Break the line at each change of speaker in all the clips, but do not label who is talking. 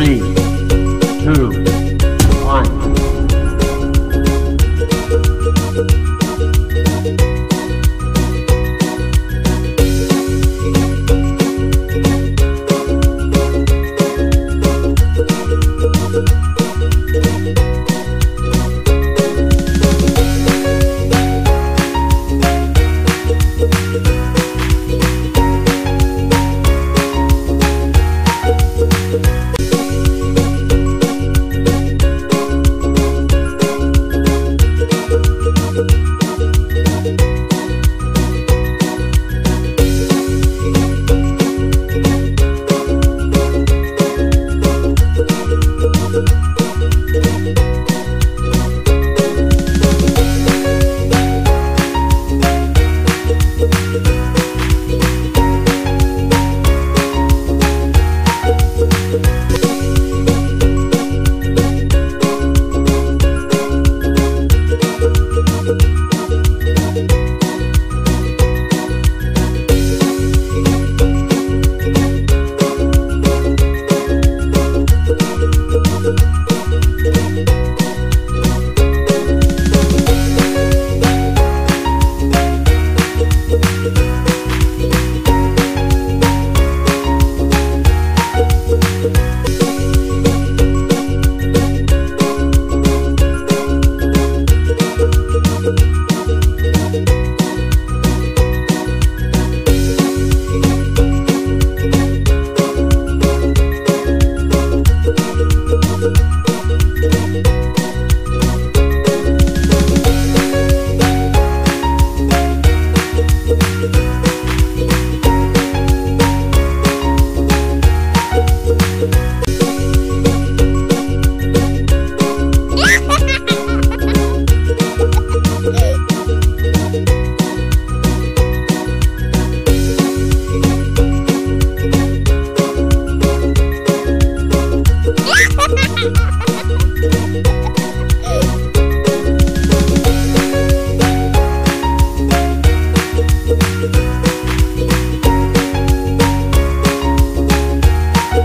Three, two,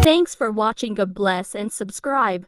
Thanks for watching God bless and subscribe.